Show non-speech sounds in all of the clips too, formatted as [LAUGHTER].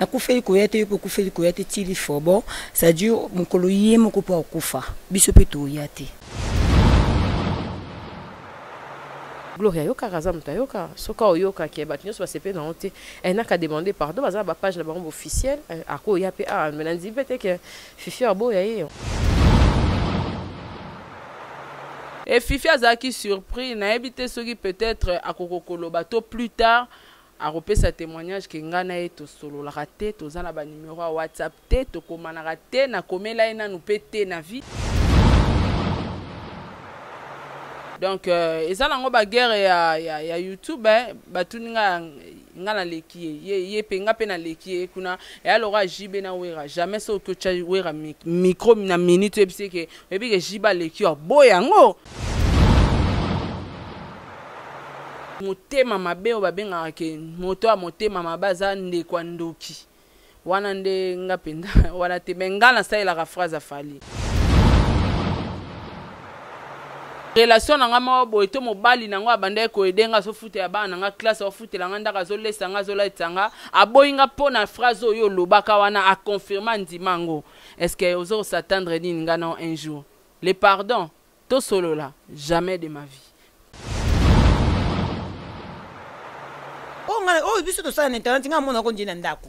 nakufeli koya te yo mpe okufeli koya te ti lifo bon c'est-à-dire mokolo ye moko mpo akufa biso mpe toya te. Gloria ayokaka aza moto ayokaka soki oyokaki bato nyonso basepe nango te. Enaka demande pardon baza na bapage na bango officiel. Akoya mpe awa me nandimi mpe te ke fifi aboya ye e fifi azalaki surpris nayebi te soki peut-être akoko koloba to plus tard akopesa témoignage ke ngai na ye tosololaka te toza na banimero ya whatsapp te tokomanaka te nakomela ye nanu mpe te na vie. Donc euh, eza nango baguerre ya, ya, ya youtube eh, batuni nga nga naleki ye ye, ye mpe nga mpe naleki ye kuna eya loko ajibe na wera jamais soki otya wera micro na minute oyebisi ke oyebi ke jibe aleki yo aboya yango motema mabe oyo babengaka ke moto ya motema mabe aza ndeko ya ndoki. Wana nde nga mpenza [LAUGHS] wana te me nga nasalelaka phrase afali relation na nga moko boye to mobali nango abandaki koede nga azofutela bana na nga classe azofutela nga ndako azolesa nga azolatisa nga aboyi nga mpo na phrase oyo wana aconfirme andima yango est ce que oza kosatendre nini nga nao un jour? Le pardon tosolola jamais de ma vie oyo biso tosala na internet ngai amonako nde na ndako.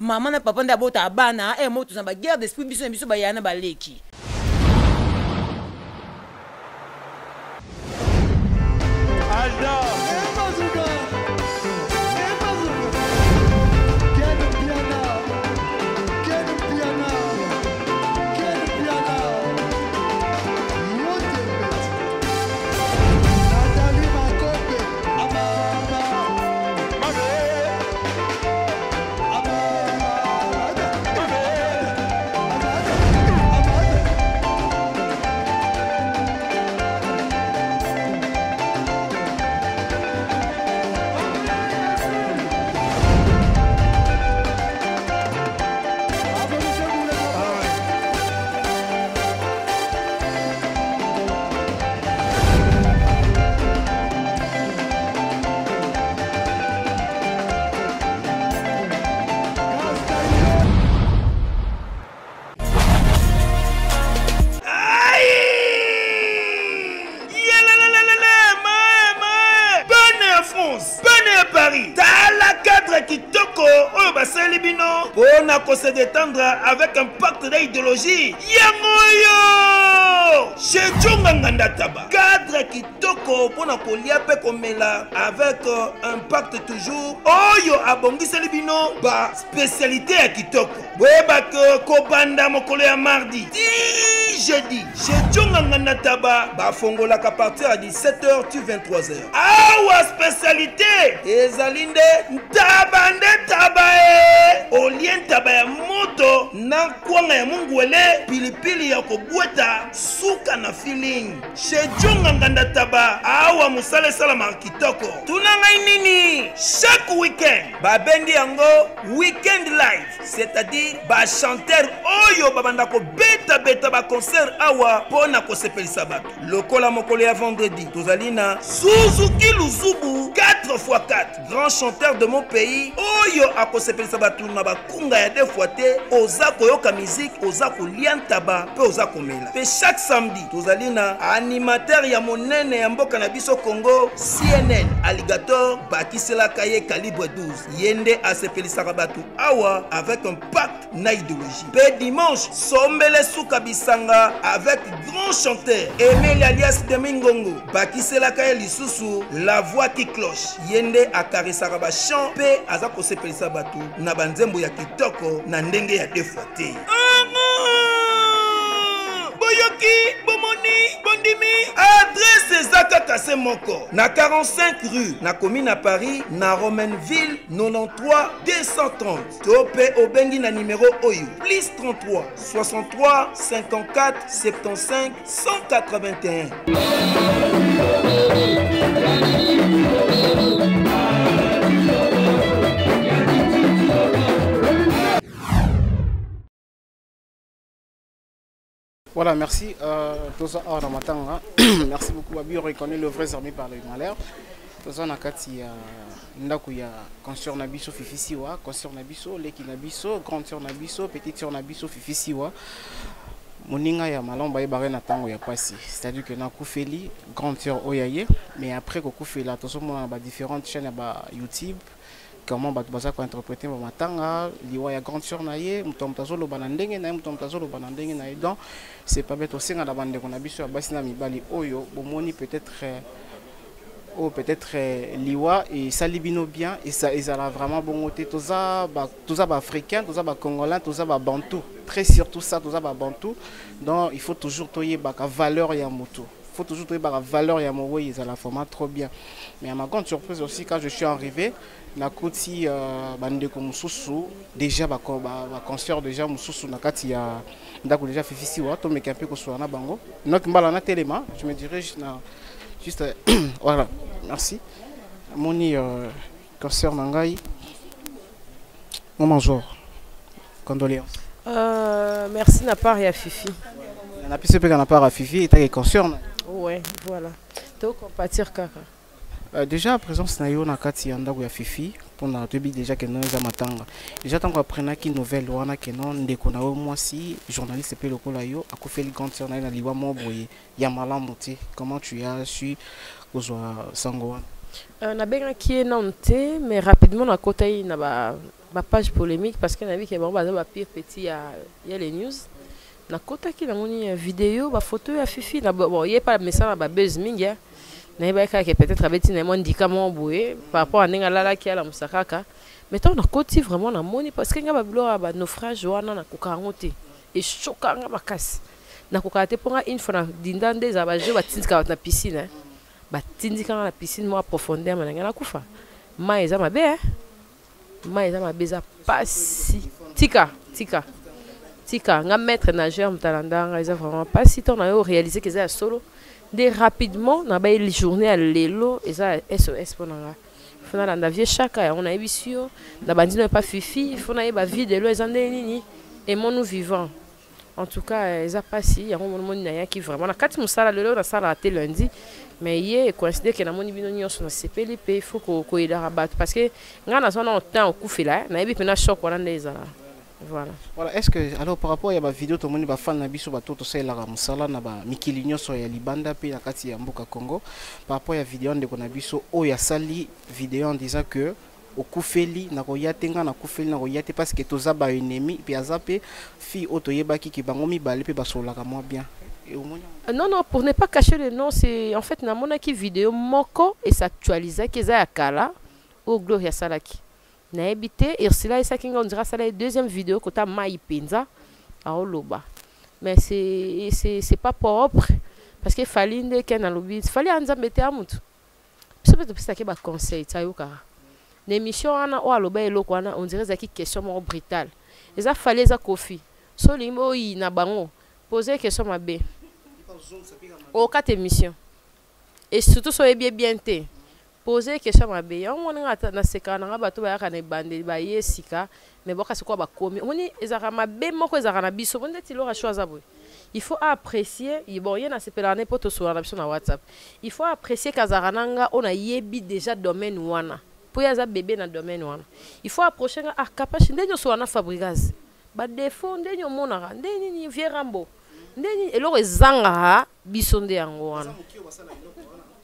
Mama na papa nde abota bana e mo tozana baguerre d'esprit biso na biso bayaya na baleki se détendre avec un pacte d'idéologie. Yango oyo shejonga nganda taba cadre kitoko mpona kolia mpe komela avec un pacte toujours. Oyo abongiseli bino baspécialité ya kitoko. Boyebaka kobanda mokolo ya mardi ti jeudi. Shejonga nganda taba bafongolaka partir ya 17h tu 23h awa spécialité ezali nde ntaba nde taba e. Olie ntaba ya moto na nkwanga ya mungwele pilipili ya kobweta suka na feeling. Shejonga nganda taba awa mosala esalamaka kitoko. Tuna ngai nini? Chaque weekend babengi yango weekend live. C'est-à-dire bachanteur oyo babanda kobetabeta baconcert awa mpo na kosepelisa bato. Lokola mokolo ya vendredi tozali na suzuki luzubu 4x4 grand chanteur de mon pays. Oyo akosepelisa bato na bakunga ya de fois te oza koyoka miziki oza kolia ntaba mpe oza komela. Mpe chaque samedi tozali na animateur ya monene ya mboka na biso congo cnn alligator bakiselaka ye calibre 12 ye nde asepelisaka bato awa avec un pacte na idéologie. Mpe dimanche sombele suka bisanga avec grand chanteur emeli alias demingongo bakiselaka ye lisusu la voix qui cloche ye nde akarisaka bachamp mpe aza kosepelisa bato na banzembo ya kitoko na ndenge ya defwa te boyoki bomoni bondimi! Adrese eza kaka se moko. Na 45 rue na komi na paris na romainville 93 230 to mpe obengi na nimero oyo. Plus 33 63 54 75 181 Voilà, merci. Euh, Toza [COUGHS] merci beaucoup. Babi, on reconnaît le vrai armé par les malheurs. toza na kati ya ndako ya conseur na biso fifi siwa conseur na biso leki na biso grande sœur na biso petite sœur na biso fifi siwa moninga ya malamu bayebaka ye na ntango ya pasi c'est-à-dire que nakufeli grande sœur oyo aye mais après kokufela tozomona na badifférentes chaîne ya ba youtube comment bato baza kointerprete bamatanga liwa ya grande sœur na ye moto ya moto azoloba na ndenge na ye moto ya moto azoloba na ndenge na ye. Donc c'est pas bête osenga na bandeko na biso ya basi na mibali oyo bomoni peut-être oyo peut-être euh, liwa esali bino bien eza- ezala vraiment bongo te. Toza ba- toza baafricain toza bacongolais toza babantu très surtout ça toza babantu donc il faut toujours toyebaka valeur ya moto faut toujours toyebaka valeur ya mowei ezala vraiment trop bien. Mais à ma grande surprise aussi quand je suis arrivé nakuti euh, bandeko mosusu déjà baconcert déjà mosusu na kati ya ndako déjà fifisiwa tomeka mpe kosola na bango. Noki mbala na telema je me dirige na juste [COUGHS] voilà merci. Amoni euh, concert na ngai. Moment jour condoléance Euh, merci na part ya fifi. Na biso mpe na part ya fifi etaki concert na ouais voilà. Tokompatir kaka Euh, déjà présence na yo na kati ya ndako ya fifi. Mpona toyebi déjà keno eza matanga déjà ntango aprenaki nouvelle wana keno ndeko na yo mwasi journaliste mpe lokola yo akufeli grande sœur na ye na liwa mo boye ya malamu te comment tu as su kozwa sango wana Euh, nabengaki ye nanu te mais rapidement nakota ye na ba- bapage polémique parce que nayebi ke bango baza bapire petit ya, ya les news nakotaki namoni euh, video bafoto ya fifi na bon ye pa mesala na babese mingi ya nayebaki kaka peut-être abeti na ye mwa ndika moko boye par rapport a ndenge alalaki alamusa kaka mais ntango nakoti vraiment namoni parce que nga babiloko ya banaufrage wana nakokaka yango te. Eshokanga makasi. Nakokaka te mponga une fois na dinda nde ezala bajeu batindika bato na piscine eh. batindikanga na piscine moko profondeur manenge nakufa. Mai eza mabe eh? mai eza mabe eza pasi. Tika tika tika nga maître nageur motala ndanga eza vraiment pasi ntango na yo réalise ke eza ya solo nde rapidement na bayeli journée ya lelo eza ya sos mpo na nga fo nalanda vie chaka yango nayebisi yo na bandi no epa fifi fo nayeba vie de lo eza nde nini emonu vivant en tout cas eh, eza mpasi yango moni nayaki vraiment na kati mosala lelo nasalaka te lundi mais ye ecoïncide ke namoni bino nyonso nasepeli mpe il faut ko- koyedaka bato parce que ngai nazwa na temps okufela nayebi mpena choc wana nde ezala voilà voilà est ce que alors par rapport ya bavideo tomoni bafane na biso bato tosalelaka mosala na bamikili nyonso ya libanda mpe na kati ya mboka congo par rapport ya video ndeko na biso oyo asali video en disant que okufeli nakoya te ngai nakufeli nakoya te parce que toza baennemi mpe aza mpe fille oyo toyebaki ke bango mibale mpe basololaka mwa bien? Euh, non non pour ne pas cacher le nom c'est en fait namonaki video moko esactualisaki eza ya kala oyo gloire asalaki nayebi te ursula esaki nga ondira asala ye deuxième video kota mai mpenza aoloba mais c'est c'est c'est pas propre. Parce que fali nde ke nalobi fali ya nzambe te ya motu biso mpe topesaki baconseil tayokaka na émission wana oyo aloba eloko wana ondire ezalaki question moko brutale. Eza fali eza kofi. So olingi oyi na bango pose question mabe. Okata émission et surtout so oyebi ye bien te pose question mabe yango ata- nasekaka nanga bato bayaka na ebandeli baye esika mais boka sikoyo bakomi omoni ezalaka mabe moko ezalaka na il faut apprécier bon na na whatsapp. Il faut apprécier kazalaka na nga oyo nayebi déjà domaine wana mpo ye aza bebe na domaine wana il faut approche nga ah kapashi nde nyonso wana fabricase badefo nde nini omonaka nde nini vie rambo nde eloko ezangaka wana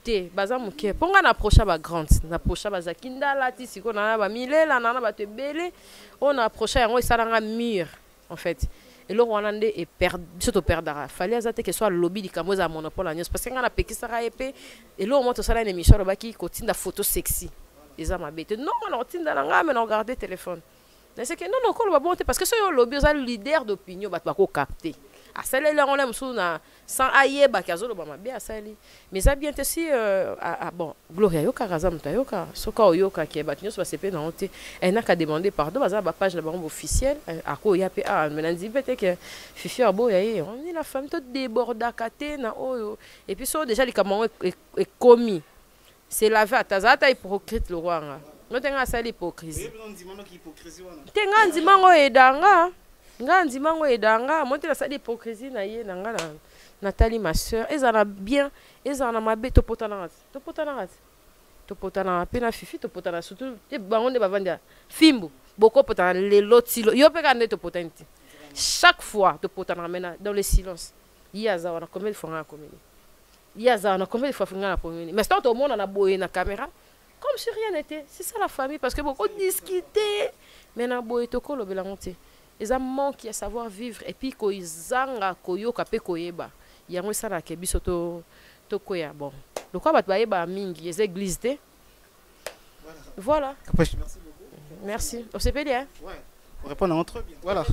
te baza moke. Mpo ngai naprocha bagrande naprocha bazaki ndala ti sikoyo nana bamilela nana bato ebele oyo naprocha yango esalanga mur en fait. Eloko wana nde biso toperdaka fali aza te ke so alobi likambo ezala monopole ya nyonso parce que ngai napekisaka ye mpe eloko moko tosala na émission alobaki kotinda photo sexy. Eza mabe te non na kotinda na ngai me na kogarde téléphone. Naseke non non koloba bongo te parce que soki olobi oza leader d'opinion bato bakokapte asaleli yango na mosusu na sans ayebaki azoloba mabe asali. Mais eza bien te si euh, ah, ah, bon gloria ayokaka aza moto ayokaka soki oyokaki bato nyonso basepeli nango te ainaka demande pardon baza na bapage na bango officiel akoya mpe ah me nandimi mpe te ke fifi aboya ye oni la famille todébordaka te na oyo epuis so déjà likambo yango e- e- ekomi c'est lave ata azala ata hypocrite lokwanga no te nga asali hypocrisie te nga ndima ngo oyedanga nga ndima ngo oyedanga mo te nasali hypocrisie na ye na nga na- natali ma sœur ezala na bien ezala na mabe topotanaka te topotanaka te topotana mpe na fifi topotana surtout te bango nde bavandi ya fimbu bokopotana lelo ti lo yo mpe kaka nde topotani chaque fois topotanaka mena dans le silence. Ye aza wana combien de fois nga na komeli ye aza wana combien de fois nga na komeli mais sinon tomonana boye na caméra comme si rien n'était. C'est ça la famille parce que bokodiscute mais na boye tokolobelango te eza manque ya savoir vivre. Et puis kozanga koyoka mpe koyeba yango esalaka biso to- tokwea bon. Lokwa bato bayebaka mingi? Eza église te? Voilà. Merci beaucoup. merci. Osepeli hein? Pour répondre à notre bien. Voilà.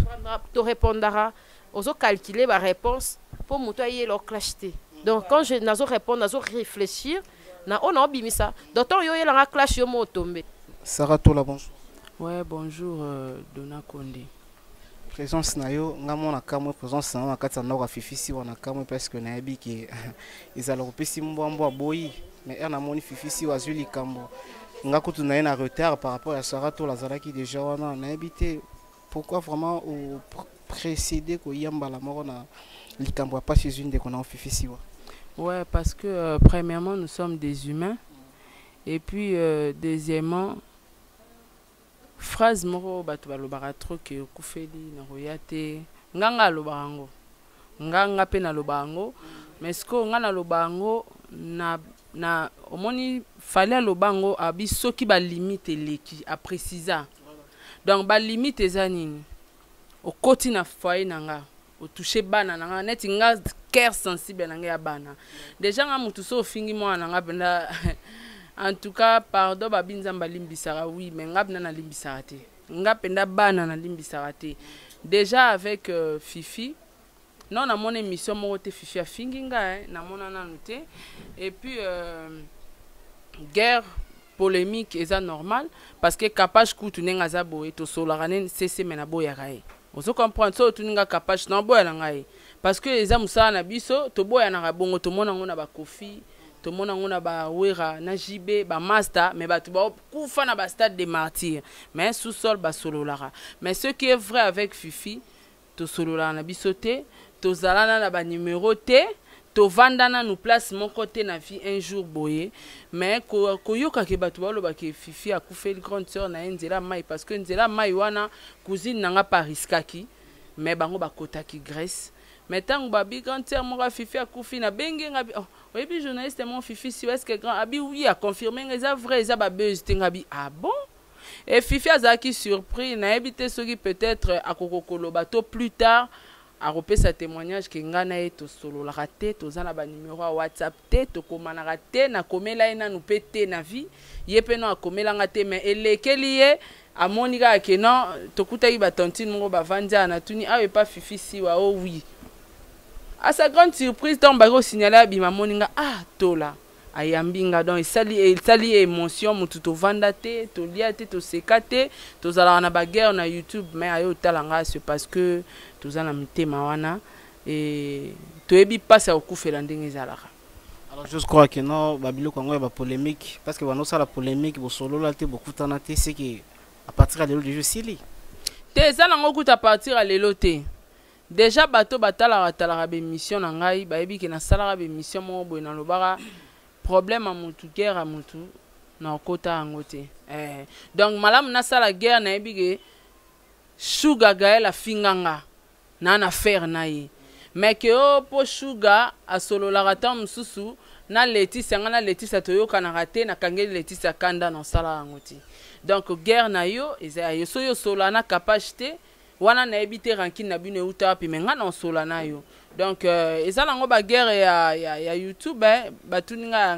torépondaka ozocalcule baréponse mpo moto ayela oclash te. Donc quand je nazorépondre nazoréfléchir na oyo naobimisa docteur yo oyelanga clash yo mo otombe Sarah Tola, bonjour. ouais bonjour euh, dona konde présence na yo nga mona kamwe présence na na kati ya ndako ya fifisi wana kamwe ke [LAUGHS] ezala mais retard par rapport ya sara déjà pourquoi vraiment na likambo ya mpasi ezwi Ouais, parce que euh, premièrement, nous sommes des humains. Et puis, euh, deuxièmement, phrase moko bato balobaka trop ke okufeli nakoya te. Nga nga alobaka yango. Nga nga mpe naloba yango. Mais sikoyo nga naloba yango na, na omoni fali aloba yango abi soki balimite eleki aprécisa donc balimite eza nini? Okoti na foyer na nga otouche bana na nga neti nga cœur sensible na nga ya bana. Déjà nga motu so ofingi mwana na nga mpenza [LAUGHS] en tout cas pardon babi nzambe alimbisaka oui mais nga mpena nalimbisaka te. Nga mpenza bana nalimbisaka te. Déjà avec euh, fifi non namona émission moko te fifi afingi nga eh, namona nanu te. Et puis euh, guerre polémique eza normal parce que kapage kutu ndenge aza boye tosolaka nini seseme na boyaka ye. Ozo comprendre so otuni nga kapage na boya na ngai parce que eza mosala na biso toboyanaka bongo tomona yango na bakofi tomona yango na bawera na jibe bamaster mais bato bakufa na bastade de martyr mais sous-sol basololaka. Mais ce qui est vrai avec fifi tosololaka na biso te tozalana na banumero te tovanda nanu place moko te na vie un jour boye. Mais ko- koyokaki bato balobaki fifi akufeli grande sœur na ye nzela mai parce que nzela mai wana cousine na nga pariskaki mais bango bakotaki grèce mais ntango babi grande sœur moko ya fifi akufi nabengi nga oh, oyebi journaliste mo fifi si que grand abi oui aconfirme nga eza vrai eza babese te nga bi ah bon? E fifi azalaki surpris nayebi te soki peut-être akoko koloba to plus tard akopesa témoignage ke ngai na ye tosololaka te toza na banumero ya whatsapp te tokomanaka te nakomela ye nanu mpe te na vie. Ye mpe no akomelanga te mais elekeli ye amoni kaka ke non tokutaki batontine moko bavandi awa natuni awa epa fifi siwa o wi à sa grande surprise ntango baki kosignale abima amoni nga ah tola ayambi nga donc esali esali émotion motu tovanda te tolia te toseka te tozalaka na baguerre na youtube mais aye otala nga c'est parce que toza na mitema wana e toyebi mpasi ya kokufela ndenge ezalaka. Alors je crois que non babiloko yango ya bapolémique parce que bandosala polémique bosolola te bokutana te seke à partir ya lelo deja esili te eza nango kuta partir ya lelo te déjà bato batalaka talaka bémission na ngai. Bayebi ke nasalaka bémission moko boye nalobaka problème ya motu guerre ya motu na okota yango te. Eh. donc malamu nasala guerre nayebi ke shuga gael afinganga na na faire na ye. Me ke o mpo shuga asololaka ntango mosusu na letisia ngai na letisia toyokanaka te nakangeli letisia kanda na osala yango te. Donc guerre na yo eza ya yo soki osolola na capage te wana nayebi te rankine na bino euta wapi me ngai na osola na yo donc euh, eza nango baguerre ya, ya, ya youtube eh, batuni nga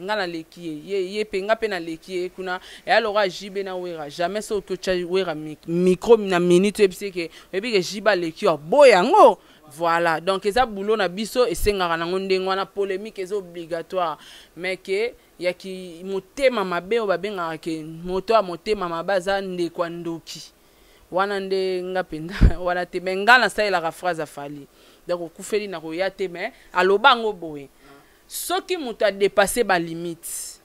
nga naleki ye ye, ye mpe nga mpe naleki ye kuna. Eya loka jibe na wera jamais soki otya wera mi- micro na minute oyebisi ke oyebi ke jibe aleki yo aboya yango. Voilà. Donc eza bulo na biso esengaka nango ndenge wana polémique eza obligatoire. Mais ke yaki motema mabe oyo babengaka ke moto ya motema mabe aza ndeko ya ndoki wana nde nga mpenza [LAUGHS] wana te me nga nasalelaka phrase afali donc okufeli na koya te me aloba yango boye. Soki moto adepasse balimite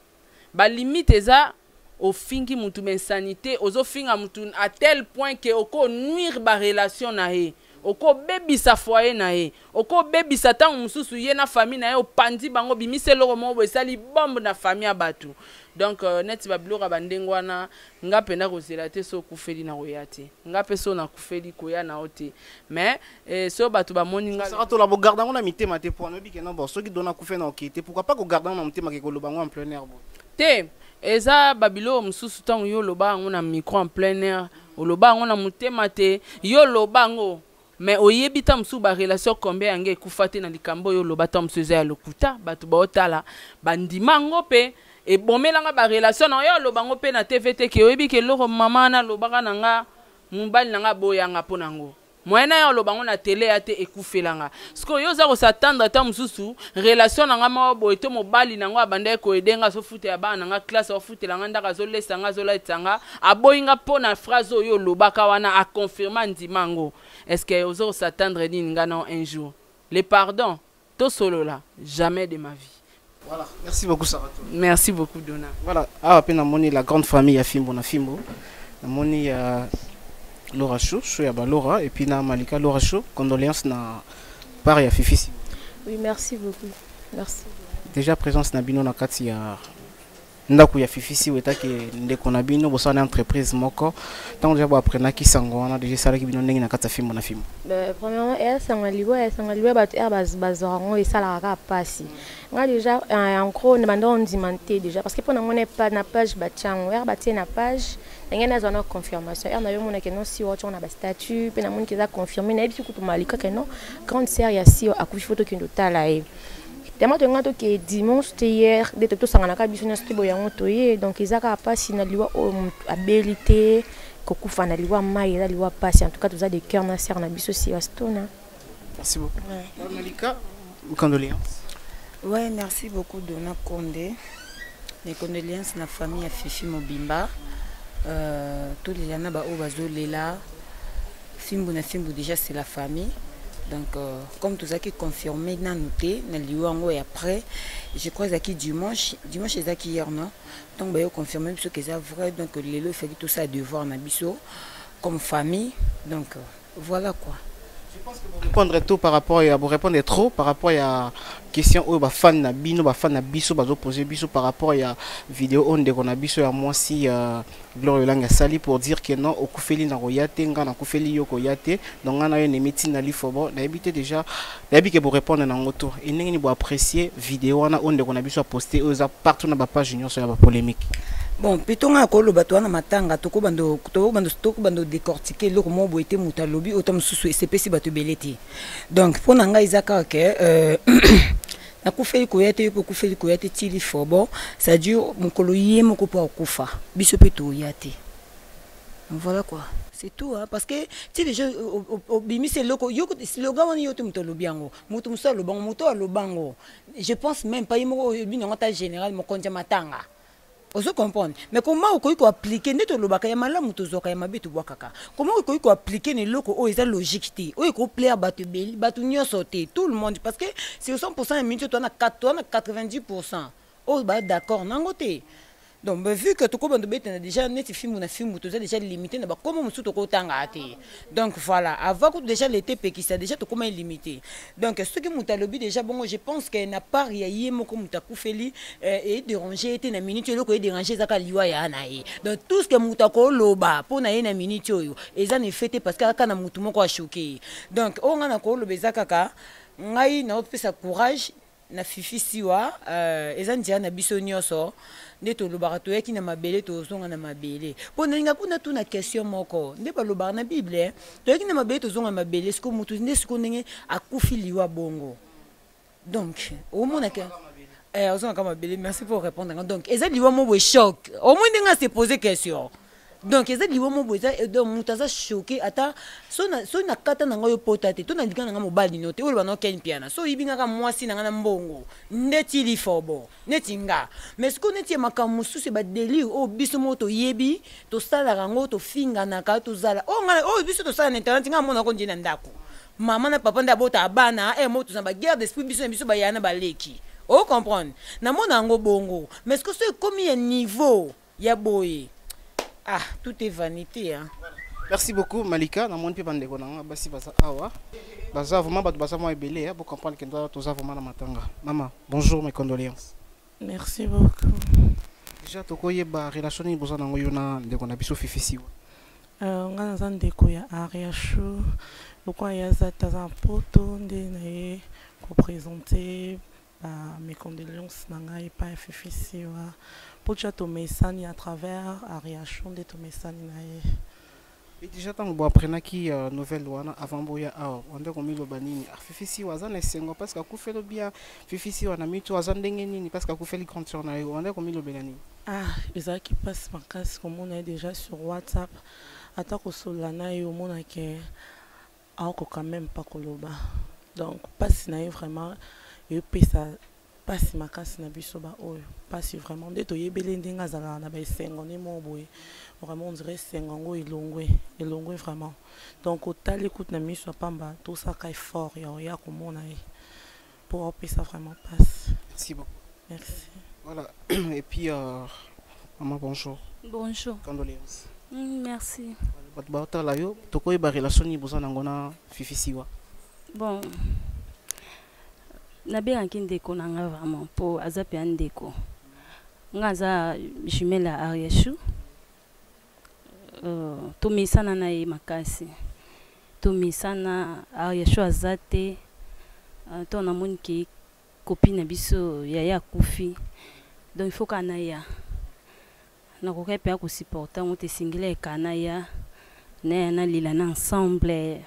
balimite eza ofingi mutu mainsanité ozofinga mutu à tel point ke okonuire barelation na ye okobebisa foye na ye okobebisa ntango mosusu ye na famille na ye opandi bango bimisa eloko moko boye esali bombe na famille ya bato. Donc uh, neti babiloko ya bandenge wana nga mpenza kozela te so okufeli na koya te. Nga mpe so nakufeli koya na yo te. Mais eh, so bato bamoni nga saka tola bogarde yango na mitema te po anoyebi kena bon soki dona akufe na okei te pourquoi pas kogarde yango na motema ke koloba yango en plein air bo te eza babiloko mosusu ntango yo oloba yango na micro en plein air oloba yango na motema te yo oloba yango me oyebi ta mosusu barelation combien yango ekufa te na likambo oyo oloba ta mosusu eza ya lokuta bato baotala. Bandima yango mpe ebomelanga barelation na yo oloba yango mpe na tv te ke oyebi ke eloko mama wana alobaka na nga mobali na nga boyanga mpo na yango moyen na ye oloba yango na tele ya te ekufelanga. Sikoyo yo oza kosatendre ata mosusu relation na nga moko boye to mobali na yango abandaki koede nga azofutela bana na nga azofutela nga ndako azolesa nga azolaisa nga aboyi nga mpo na phrase oyo olobaka wana aconfirma ndima yango estce oza kosatendre nini nga un jour? Le pardon tosolola jamais de ma vie. Voilà. Merci beaucoup sarato merci beaucoup dona voilà. Awa mpe namoni la grande famille ya fimbo na fimbo. Namoni ya lora show show ya balora et puis na malika lora show condoléance na part ya fifisi Oui, merci beaucoup. Merci. déjà présence na bino na kati ya ndako ya ndeko na bino bosala na entreprise moko. Ntango deja boaprenaki sango wana deja esalaki bino ndenge na kati ya fimbo na fimbo. Bah, premièrement eyasanga libo eyasanga libo bato ere bazwaka yango esalaka kaka mpasi nga déjà en gros na banda ondima te déjà parce que mpo na mona pa na page batie na page ndenge nazwa na confirmation. Ere nayomonake no si watch na bastatut mpe namoniki eza confirmé. Nayebi ti kutu malika ke no grande sœur ya si akufi fo tokende otala ye. Tellement tonga toke dimanche te hier nde toki tosanganaka biso nyonso te toye donc eza kaka mpasi na liwa oyo moto abeli te kokufa na liwa mai eza liwa mpasi en tout cas toza de cœur na sere na biso si wastona merci beaucoup. Alors, malika condoléance Ouais, merci beaucoup Donna Condé. Les condoléances na famille ya Fifi Mobimba. Les gens ba bazolela. Fimbu na Fimbu déjà c'est la famille. Donc euh, comme tout ça qui confirmé na na liwango et après je crois que qui dimanche dimanche qui hier non? Donc bah yo confirmé ce que c'est vrai donc lelo fait tout ça devoir na biso comme famille. Donc euh, voilà quoi. Répondre tout par rapport ya borépondre trop par rapport ya question oyo bafani na bino bafani na biso bazopose biso par rapport ya video oyo ndeko na biso ya mwasi ya gloire elange asali pour dire que non okufeli na koya te nga nakufeli yo koya te. Donc nga na yo nemi ntina lifobo nayebi te déjà nayebi ke borépondre nango to e ndenge nini boapprécie video wana oyo ndeko na biso aposte oyo eza partout na bapage nyonso ya bapolémique bon mpe koloba [COUGHS] to wana matanga tokobando décortiquer eloko moko boye te moto alobi ota mosusu esepesi bato ebele te donc mpo na ngai eza kaka euh, nakufeli koya te yo mpe okufeli koya te tili fobo c'est-à-dire mokolo biso voilà quoi. C'est tout hein, parce que ti déjà obimisi eloko slogan wana yo te moto alobi yango. Moto mosusu alobango moto je pense même pas ye moko oyebi général ya matanga ozo comprendre. Mais koma okoki koaplike nde tolobaka ya malamu tozwaka ya mabe tobwakaka. Koma okoki koaplike na logique te. Oyo ekoplaire bato tout le monde. Parce que sur 100 pourcent ya miniti toana 90 pourcent oyo baya d'accord. Nango te donc vu que tokobanda betana déjà neti filmu na toza déjà limité na bakoma mosusu tokotanga te donc voilà. Avant kutu déjà lete epekisa déjà limité. Donc soki moto alobi déjà bongo je pense que na part ya ye moko moto akufeli na minute liwa ya na donc tout ce que moto akoloba mpo na na minute eza na efe te parce que kaka na motu donc oyo ngai na koloba eza kaka ngai naopesa courage na fifi siwa eza nzela na biso nyonso nde tolobaka toyaki na mabele tozonga na mabele. Mpo nalinga mpona tuna question moko nde balobaka na bible toyaki na mabele tozonga na mabele siko motu nde siko ndenge akufi liwa bongo. Donc omonaka eh, ozongaka mabele merci pour répondre donc eza liwa mo boye choc omoi ndenge ase pose question donc eza liwa mo boye eza donc moto aza choke ata soki na kata na ngai oyo pota te to na linga na ngai mobali no te oyo loba nokeni piana so oyibi ngaka mwasi na ngai na mbongo ndeti lifobo neti nga. Mais sikoyo neti ya makambo mosusu badelire oyo biso moko toyebi tosalaka yango tofinganaka tozala. Oyo biso tosala na internet ngai amonako nde na ndako. Mama na papa nde abota bana e mo tozana baguerre d'esprit biso na biso bayaya na baleki ocomprendre namona yango bongo. Mais sikoyo so ekomi ya niveau ya boye ah tout est vanité hein. merci beaucoup malika. Bandeko na nga basi baza awa. Baza vraiment bato baza mwa ebele ya bocomprendre ke ndoa toza vraiment na matanga. Mama bonjour mes condoléances. Merci beaucoup. Déjà tokoyeba relation nini boza nango yo na ndeko na biso fifisiwa Euh, nga naza ndeko ya ariashu lokwa ye aza te aza na poto nde na ye kopresente bamécondoléance na ngai epai ya fifisiwa mpo tia tomesani à travers ariashu nde tomesani na ye. E déjà ntango boaprenaki nouvelle wana avant boya awa wandeko miloba nini fifisiwa aza na esengo parce que akufeli bien. Fifisiwa na mito aza ndenge nini parce que akufeli sœur na ye wandeko milobela nini ah ezalaki mpasi makasi komona ye déjà sur whatsapp. Ata kosolola na ye omonake aokoka même mpa koloba donc mpasi na ye vraiment eyopesa mpasi makasi na biso baoyo mpasi vraiment. Nde toyebeli ndenge azalaka na baesengo nde moko boye. Vraiment on dirait esengo yango elongwe. Elongwe vraiment. Donc otali kutu na miso ya pamba tosaka effort ya oya komona ye. Mpo aopesa vraiment mpasi merci beaucoup. Merci. Voilà. [CLEARS THROAT] Et puis uh, mama bonjour. Bonjour. condoléances. Mm, merci. bato baotala yo. Tokoyeba relation nini boza nango na fifisiwa Bon. Nabengaki ndeko na nga vraiment mpo aza mpe ya ndeko. Nga aza jumele ya arieshu uh, tomesana na ye makasi. Tomesana arieshu aza te. Uh, to namoni ke kopi na biso yaya akufi. Donc il faut ka na ya nakokai mpe akosupporta yango te esengeli eka na ya na ya nalela na ensemble